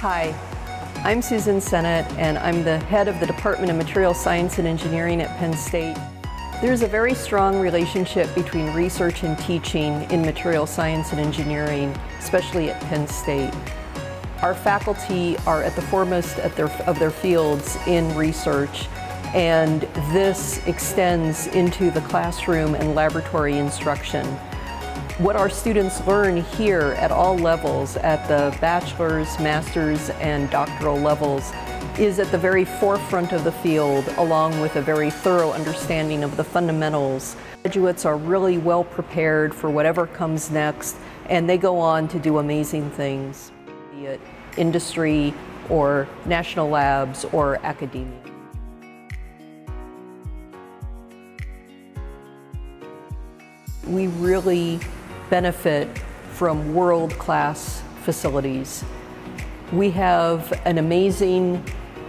Hi, I'm Susan Sinnott and I'm the head of the Department of Material Science and Engineering at Penn State. There's a very strong relationship between research and teaching in material science and engineering, especially at Penn State. Our faculty are at the foremost at their, of their fields in research and this extends into the classroom and laboratory instruction. What our students learn here at all levels, at the bachelor's, master's, and doctoral levels, is at the very forefront of the field along with a very thorough understanding of the fundamentals. Graduates are really well prepared for whatever comes next and they go on to do amazing things, be it industry or national labs or academia. We really benefit from world-class facilities. We have an amazing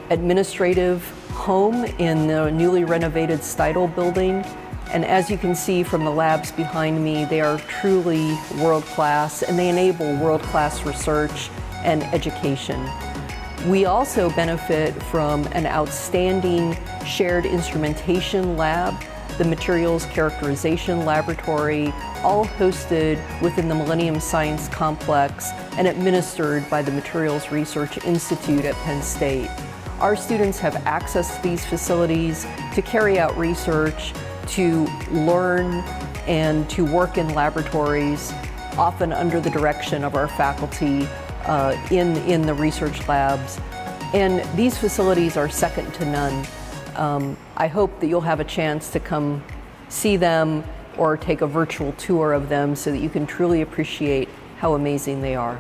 administrative home in the newly renovated Steidle building. And as you can see from the labs behind me, they are truly world-class and they enable world-class research and education. We also benefit from an outstanding shared instrumentation lab, the Materials Characterization Laboratory, all hosted within the Millennium Science Complex and administered by the Materials Research Institute at Penn State. Our students have access to these facilities to carry out research, to learn, and to work in laboratories, often under the direction of our faculty uh, in, in the research labs. And these facilities are second to none. Um, I hope that you'll have a chance to come see them or take a virtual tour of them so that you can truly appreciate how amazing they are.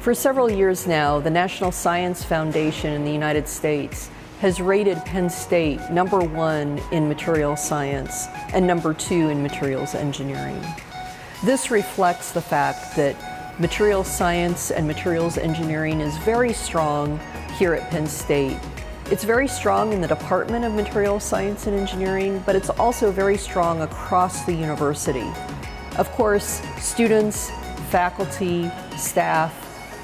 For several years now, the National Science Foundation in the United States has rated Penn State number one in materials science and number two in materials engineering. This reflects the fact that materials science and materials engineering is very strong here at Penn State. It's very strong in the Department of Materials Science and Engineering, but it's also very strong across the university. Of course, students, faculty, staff,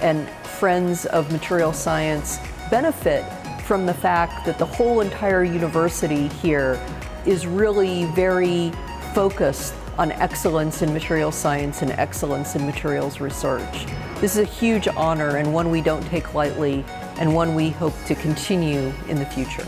and friends of material science benefit from the fact that the whole entire university here is really very focused on excellence in material science and excellence in materials research. This is a huge honor and one we don't take lightly and one we hope to continue in the future.